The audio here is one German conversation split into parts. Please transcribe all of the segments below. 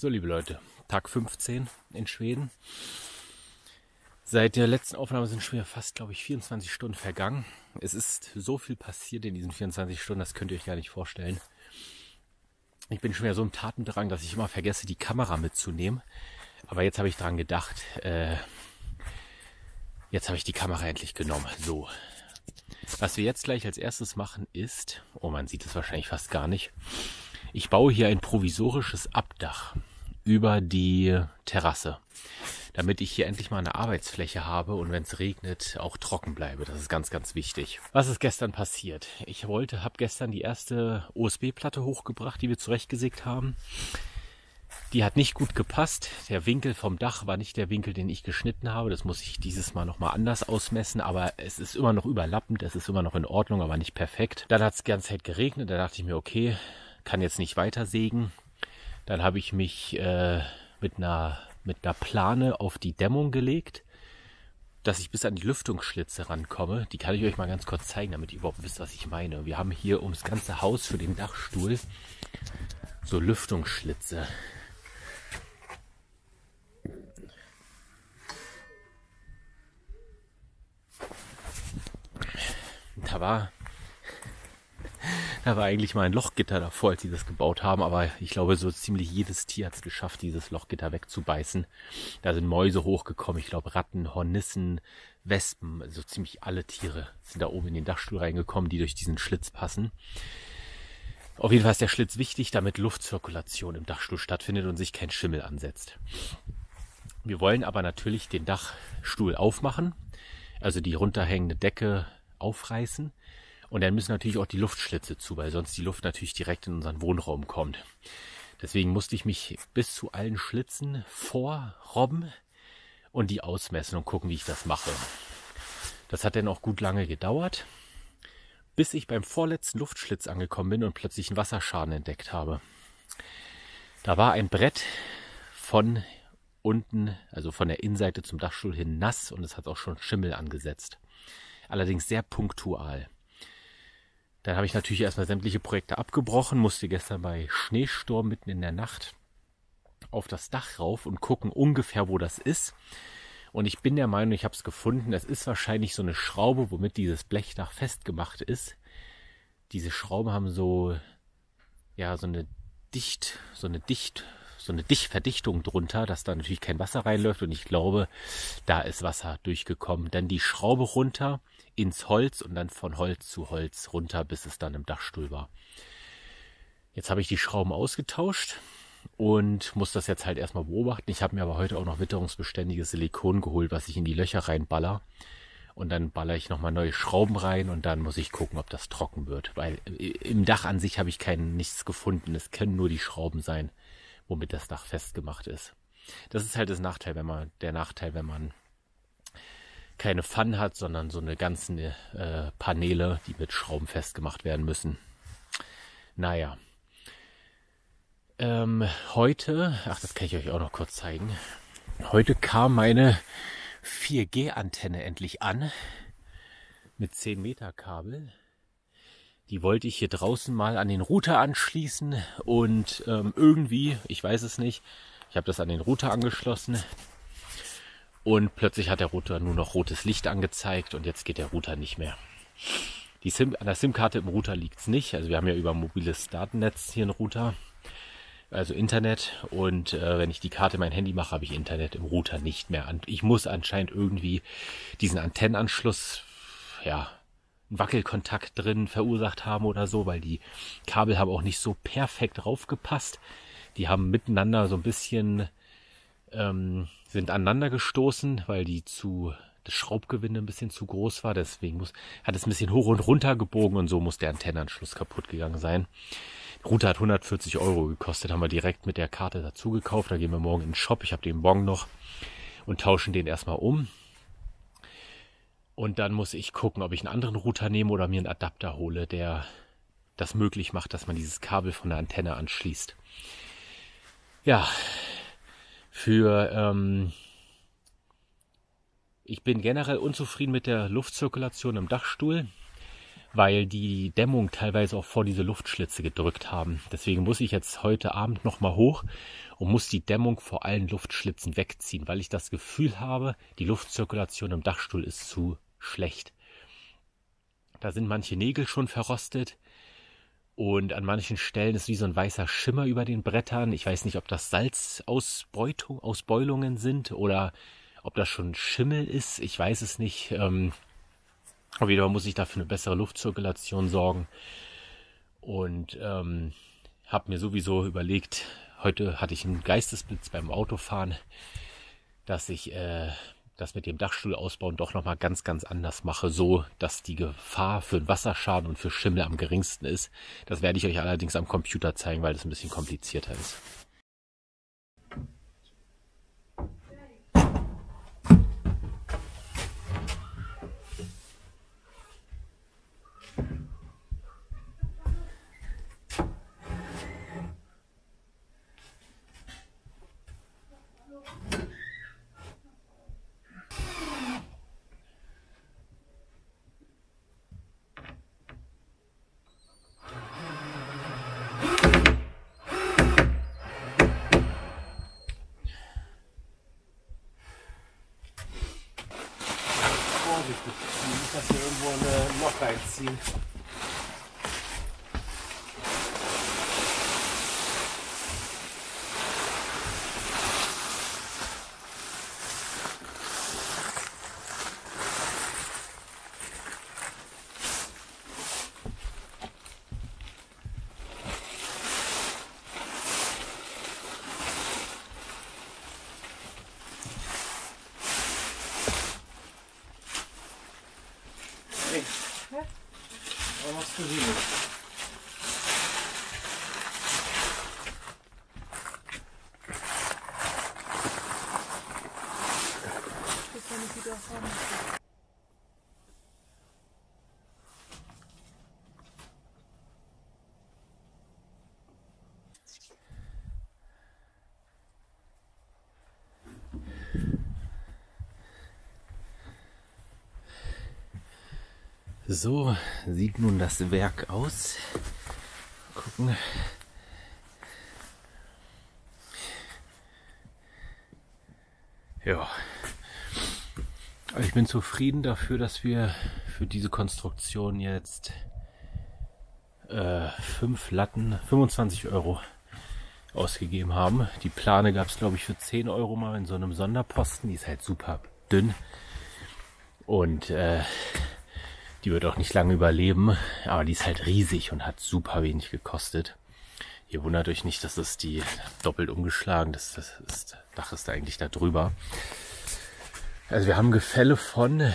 So, liebe Leute, Tag 15 in Schweden. Seit der letzten Aufnahme sind schon wieder fast, glaube ich, 24 Stunden vergangen. Es ist so viel passiert in diesen 24 Stunden, das könnt ihr euch gar nicht vorstellen. Ich bin schon wieder so im Tatendrang, dass ich immer vergesse, die Kamera mitzunehmen. Aber jetzt habe ich dran gedacht, äh, jetzt habe ich die Kamera endlich genommen. So. Was wir jetzt gleich als erstes machen ist, oh man sieht es wahrscheinlich fast gar nicht, ich baue hier ein provisorisches Abdach über die Terrasse, damit ich hier endlich mal eine Arbeitsfläche habe und wenn es regnet, auch trocken bleibe. Das ist ganz, ganz wichtig. Was ist gestern passiert? Ich wollte, habe gestern die erste OSB-Platte hochgebracht, die wir zurechtgesägt haben. Die hat nicht gut gepasst. Der Winkel vom Dach war nicht der Winkel, den ich geschnitten habe. Das muss ich dieses Mal nochmal anders ausmessen. Aber es ist immer noch überlappend. Es ist immer noch in Ordnung, aber nicht perfekt. Dann hat es die ganze Zeit geregnet. Da dachte ich mir, okay, kann jetzt nicht weiter sägen. Dann habe ich mich äh, mit, einer, mit einer Plane auf die Dämmung gelegt, dass ich bis an die Lüftungsschlitze rankomme. Die kann ich euch mal ganz kurz zeigen, damit ihr überhaupt wisst, was ich meine. Wir haben hier ums ganze Haus für den Dachstuhl so Lüftungsschlitze. Da war, da war eigentlich mal ein Lochgitter davor, als sie das gebaut haben, aber ich glaube, so ziemlich jedes Tier hat es geschafft, dieses Lochgitter wegzubeißen. Da sind Mäuse hochgekommen, ich glaube Ratten, Hornissen, Wespen, also ziemlich alle Tiere sind da oben in den Dachstuhl reingekommen, die durch diesen Schlitz passen. Auf jeden Fall ist der Schlitz wichtig, damit Luftzirkulation im Dachstuhl stattfindet und sich kein Schimmel ansetzt. Wir wollen aber natürlich den Dachstuhl aufmachen, also die runterhängende Decke aufreißen. Und dann müssen natürlich auch die Luftschlitze zu, weil sonst die Luft natürlich direkt in unseren Wohnraum kommt. Deswegen musste ich mich bis zu allen Schlitzen vorrobben und die ausmessen und gucken, wie ich das mache. Das hat dann auch gut lange gedauert, bis ich beim vorletzten Luftschlitz angekommen bin und plötzlich einen Wasserschaden entdeckt habe. Da war ein Brett von unten, also von der Innenseite zum Dachstuhl hin nass und es hat auch schon Schimmel angesetzt allerdings sehr punktual. Dann habe ich natürlich erstmal sämtliche Projekte abgebrochen, musste gestern bei Schneesturm mitten in der Nacht auf das Dach rauf und gucken ungefähr, wo das ist. Und ich bin der Meinung, ich habe es gefunden. Es ist wahrscheinlich so eine Schraube, womit dieses Blechdach festgemacht ist. Diese Schrauben haben so, ja, so eine dicht, so eine dicht, so eine Dichtverdichtung drunter, dass da natürlich kein Wasser reinläuft. Und ich glaube, da ist Wasser durchgekommen. Dann die Schraube runter ins Holz und dann von Holz zu Holz runter, bis es dann im Dachstuhl war. Jetzt habe ich die Schrauben ausgetauscht und muss das jetzt halt erstmal beobachten. Ich habe mir aber heute auch noch witterungsbeständiges Silikon geholt, was ich in die Löcher reinballer. Und dann baller ich nochmal neue Schrauben rein und dann muss ich gucken, ob das trocken wird. Weil im Dach an sich habe ich kein nichts gefunden. Es können nur die Schrauben sein, womit das Dach festgemacht ist. Das ist halt das Nachteil, wenn man, der Nachteil, wenn man keine Pfannen hat, sondern so eine ganzen äh, Paneele, die mit Schrauben festgemacht werden müssen. Naja. Ähm, heute, ach, das kann ich euch auch noch kurz zeigen. Heute kam meine 4G-Antenne endlich an mit 10 Meter Kabel. Die wollte ich hier draußen mal an den Router anschließen und ähm, irgendwie, ich weiß es nicht, ich habe das an den Router angeschlossen und plötzlich hat der Router nur noch rotes Licht angezeigt und jetzt geht der Router nicht mehr. Die SIM, an der SIM-Karte im Router liegt's nicht. Also wir haben ja über mobiles Datennetz hier einen Router, also Internet. Und äh, wenn ich die Karte in mein Handy mache, habe ich Internet im Router nicht mehr. Ich muss anscheinend irgendwie diesen Antennenanschluss, ja, einen Wackelkontakt drin verursacht haben oder so, weil die Kabel haben auch nicht so perfekt draufgepasst. Die haben miteinander so ein bisschen ähm, sind aneinander gestoßen, weil die zu das Schraubgewinde ein bisschen zu groß war. Deswegen muss, hat es ein bisschen hoch und runter gebogen und so muss der Antennenanschluss kaputt gegangen sein. Die Router hat 140 Euro gekostet, haben wir direkt mit der Karte dazu gekauft. Da gehen wir morgen in den Shop. Ich habe den Bon noch und tauschen den erstmal um. Und dann muss ich gucken, ob ich einen anderen Router nehme oder mir einen Adapter hole, der das möglich macht, dass man dieses Kabel von der Antenne anschließt. Ja, für ähm, ich bin generell unzufrieden mit der Luftzirkulation im Dachstuhl, weil die Dämmung teilweise auch vor diese Luftschlitze gedrückt haben. Deswegen muss ich jetzt heute Abend nochmal hoch und muss die Dämmung vor allen Luftschlitzen wegziehen, weil ich das Gefühl habe, die Luftzirkulation im Dachstuhl ist zu schlecht. Da sind manche Nägel schon verrostet und an manchen Stellen ist wie so ein weißer Schimmer über den Brettern. Ich weiß nicht, ob das Salzausbeulungen sind oder ob das schon Schimmel ist. Ich weiß es nicht. Ähm, auf jeden Fall muss ich dafür eine bessere Luftzirkulation sorgen. Und ähm, habe mir sowieso überlegt, heute hatte ich einen Geistesblitz beim Autofahren, dass ich äh, das mit dem Dachstuhl ausbauen doch nochmal ganz, ganz anders mache, so dass die Gefahr für einen Wasserschaden und für Schimmel am geringsten ist. Das werde ich euch allerdings am Computer zeigen, weil das ein bisschen komplizierter ist. see. Вона стужила. So sieht nun das Werk aus. Gucken. Ja. Ich bin zufrieden dafür, dass wir für diese Konstruktion jetzt äh, fünf Latten 25 Euro ausgegeben haben. Die Plane gab es, glaube ich, für 10 Euro mal in so einem Sonderposten. Die ist halt super dünn. Und äh, die wird auch nicht lange überleben, aber die ist halt riesig und hat super wenig gekostet. Ihr wundert euch nicht, dass das die doppelt umgeschlagen, das, das, das Dach ist da eigentlich da drüber. Also wir haben Gefälle von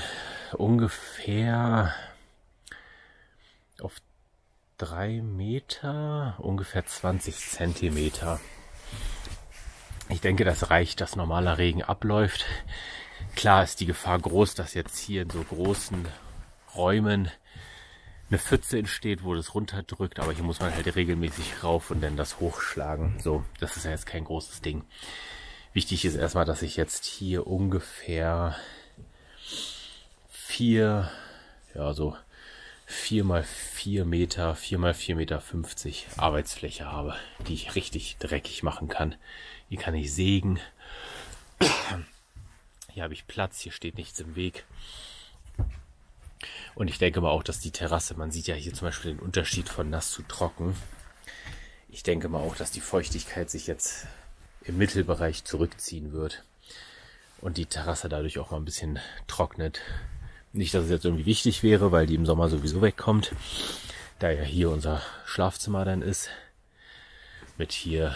ungefähr auf drei Meter, ungefähr 20 Zentimeter. Ich denke, das reicht, dass normaler Regen abläuft. Klar ist die Gefahr groß, dass jetzt hier in so großen Räumen eine Pfütze entsteht, wo das runterdrückt, aber hier muss man halt regelmäßig rauf und dann das hochschlagen. So, das ist ja jetzt kein großes Ding. Wichtig ist erstmal, dass ich jetzt hier ungefähr vier, ja so vier mal vier Meter, vier mal vier Meter fünfzig Arbeitsfläche habe, die ich richtig dreckig machen kann. Hier kann ich sägen. Hier habe ich Platz, hier steht nichts im Weg. Und ich denke mal auch, dass die Terrasse, man sieht ja hier zum Beispiel den Unterschied von nass zu trocken. Ich denke mal auch, dass die Feuchtigkeit sich jetzt im Mittelbereich zurückziehen wird. Und die Terrasse dadurch auch mal ein bisschen trocknet. Nicht, dass es jetzt irgendwie wichtig wäre, weil die im Sommer sowieso wegkommt. Da ja hier unser Schlafzimmer dann ist. Mit hier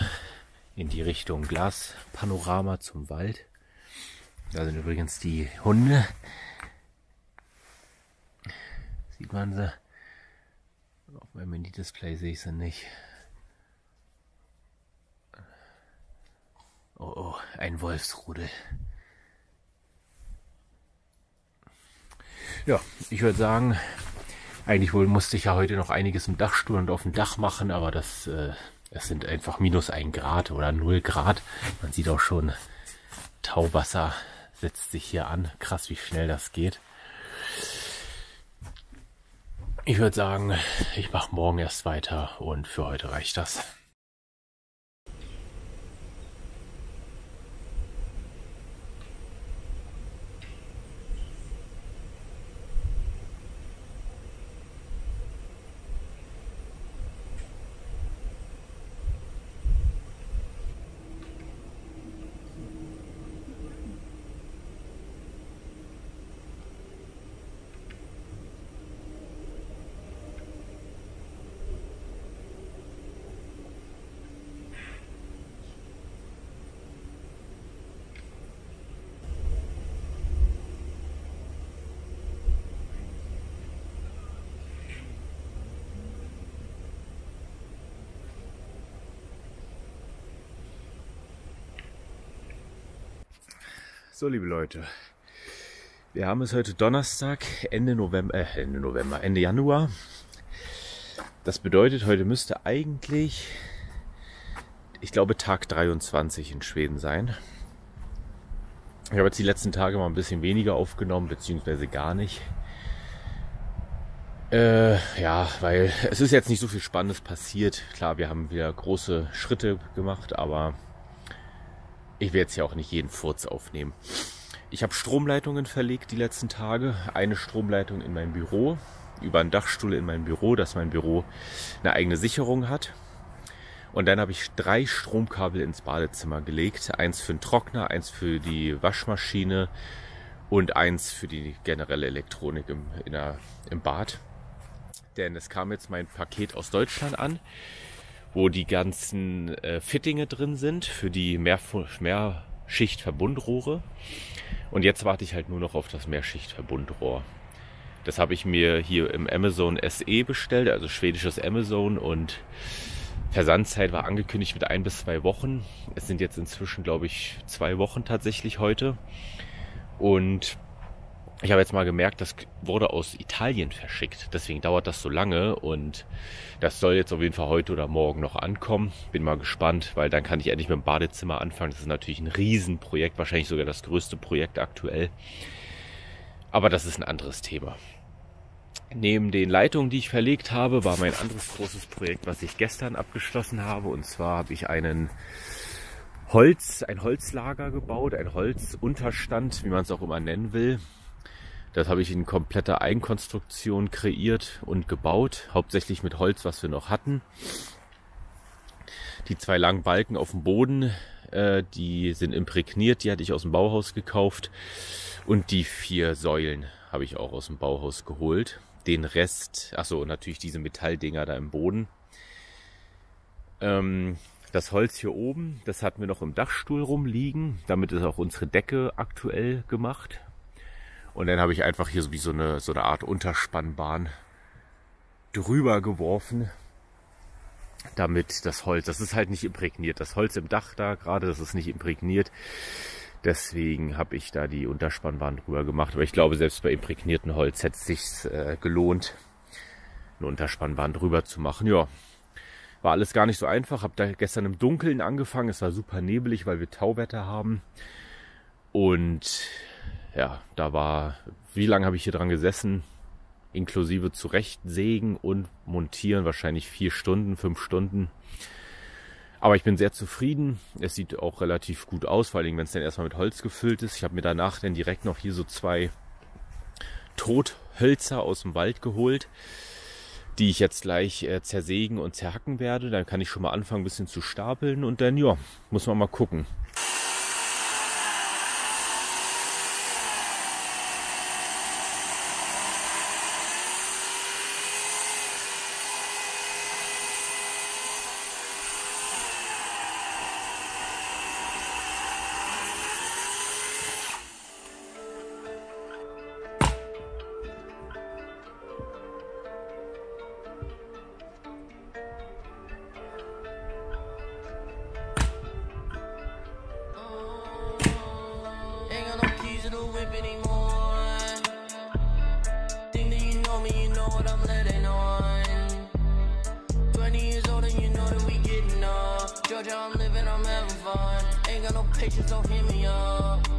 in die Richtung Glaspanorama zum Wald. Da sind übrigens die Hunde, Sieht man sie? Auf meinem Mini-Display sehe ich sie nicht. Oh, oh, ein Wolfsrudel. Ja, ich würde sagen, eigentlich wohl musste ich ja heute noch einiges im Dachstuhl und auf dem Dach machen, aber das, äh, es sind einfach minus ein Grad oder null Grad. Man sieht auch schon, Tauwasser setzt sich hier an. Krass, wie schnell das geht. Ich würde sagen, ich mache morgen erst weiter und für heute reicht das. So, liebe Leute, wir haben es heute Donnerstag, Ende November, äh, Ende November, Ende Januar. Das bedeutet, heute müsste eigentlich, ich glaube, Tag 23 in Schweden sein. Ich habe jetzt die letzten Tage mal ein bisschen weniger aufgenommen, beziehungsweise gar nicht. Äh, ja, weil es ist jetzt nicht so viel Spannendes passiert. Klar, wir haben wieder große Schritte gemacht, aber ich werde jetzt ja auch nicht jeden Furz aufnehmen. Ich habe Stromleitungen verlegt die letzten Tage. Eine Stromleitung in mein Büro, über einen Dachstuhl in mein Büro, dass mein Büro eine eigene Sicherung hat. Und dann habe ich drei Stromkabel ins Badezimmer gelegt. Eins für den Trockner, eins für die Waschmaschine und eins für die generelle Elektronik im, der, im Bad. Denn es kam jetzt mein Paket aus Deutschland an wo die ganzen äh, Fittinge drin sind für die Mehrschichtverbundrohre. Und jetzt warte ich halt nur noch auf das Mehrschichtverbundrohr. Das habe ich mir hier im Amazon SE bestellt, also schwedisches Amazon und Versandzeit war angekündigt mit ein bis zwei Wochen. Es sind jetzt inzwischen, glaube ich, zwei Wochen tatsächlich heute. Und ich habe jetzt mal gemerkt, das wurde aus Italien verschickt. Deswegen dauert das so lange und das soll jetzt auf jeden Fall heute oder morgen noch ankommen. Bin mal gespannt, weil dann kann ich endlich mit dem Badezimmer anfangen. Das ist natürlich ein Riesenprojekt, wahrscheinlich sogar das größte Projekt aktuell. Aber das ist ein anderes Thema. Neben den Leitungen, die ich verlegt habe, war mein anderes großes Projekt, was ich gestern abgeschlossen habe. Und zwar habe ich einen Holz, ein Holzlager gebaut, ein Holzunterstand, wie man es auch immer nennen will. Das habe ich in kompletter Eigenkonstruktion kreiert und gebaut, hauptsächlich mit Holz, was wir noch hatten. Die zwei langen Balken auf dem Boden, äh, die sind imprägniert, die hatte ich aus dem Bauhaus gekauft. Und die vier Säulen habe ich auch aus dem Bauhaus geholt. Den Rest, achso, natürlich diese Metalldinger da im Boden. Ähm, das Holz hier oben, das hatten wir noch im Dachstuhl rumliegen. Damit ist auch unsere Decke aktuell gemacht. Und dann habe ich einfach hier so wie so eine, so eine Art Unterspannbahn drüber geworfen, damit das Holz, das ist halt nicht imprägniert. Das Holz im Dach da gerade, das ist nicht imprägniert. Deswegen habe ich da die Unterspannbahn drüber gemacht. Aber ich glaube, selbst bei imprägniertem Holz hätte es sich äh, gelohnt, eine Unterspannbahn drüber zu machen. Ja, war alles gar nicht so einfach. Habe da gestern im Dunkeln angefangen. Es war super nebelig, weil wir Tauwetter haben. Und ja, da war, wie lange habe ich hier dran gesessen? Inklusive zurechtsägen und montieren, wahrscheinlich vier Stunden, fünf Stunden. Aber ich bin sehr zufrieden. Es sieht auch relativ gut aus, vor allem wenn es dann erstmal mit Holz gefüllt ist. Ich habe mir danach dann direkt noch hier so zwei Tothölzer aus dem Wald geholt, die ich jetzt gleich äh, zersägen und zerhacken werde. Dann kann ich schon mal anfangen, ein bisschen zu stapeln und dann, ja, muss man mal gucken. Got no patience, don't hit me up.